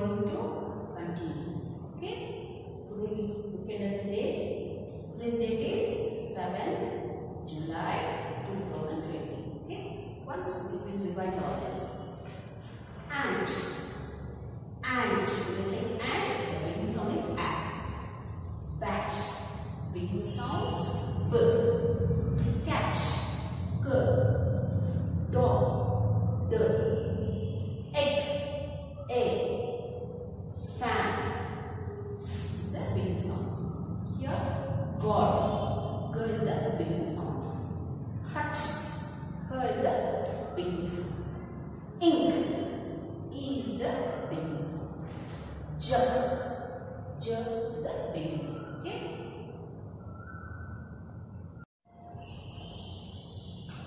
going to continue. Okay. Today we look at the date. Today's date is 7th July 2020. Okay. Once we will revise all this. And. And. We say and. The beginning sound is a. Bat. Beginning sounds b. Cat. K. the. Ink. Is the sound. Jug. J is the sound. Okay.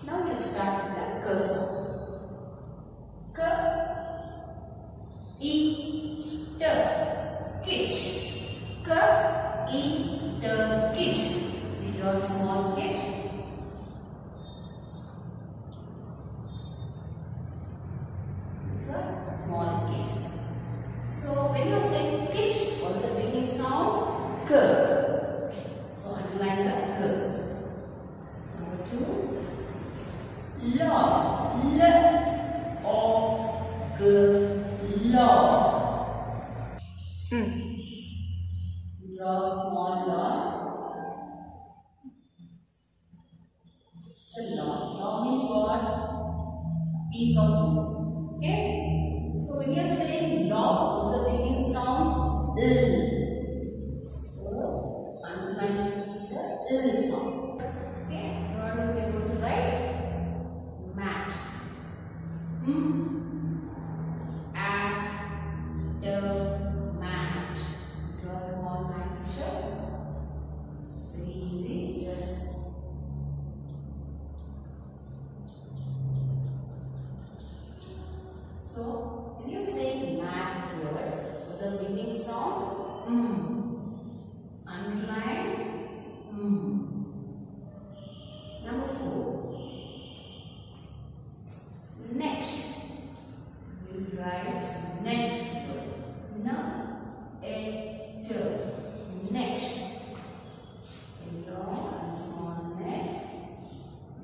Now we'll start with the cursor. K, E, T, kitch. K, E, T, kitch. We draw small Draw a small law. So law. Law means what? Piece of wood. Okay? Write net. No. Et. Net. You draw a small net.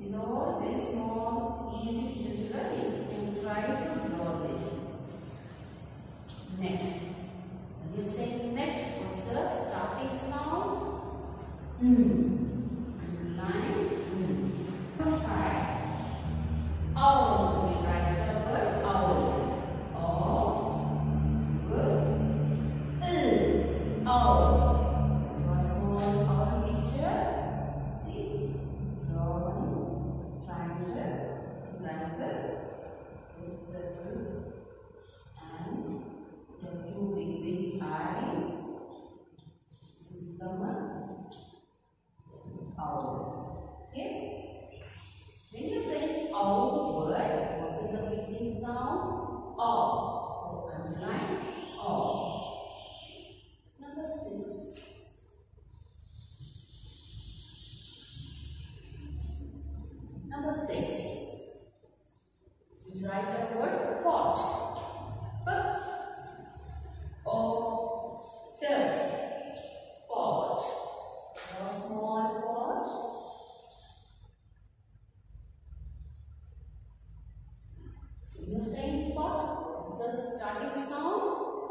These all easy to learn. You can try to draw this. Net. When you say net, what's the starting sound? Mm. Owl. Okay? When you say owl word, what is the beginning sound? O. So underline O. Number six. Number six. We write the word pot. P O T. Pot. Draw a small pot. When you say pot, this is the starting sound P.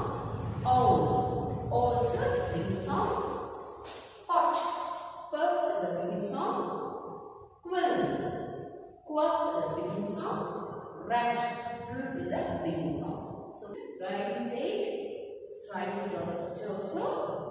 song. Rat R is a beginning song. So. Try to draw the picture also.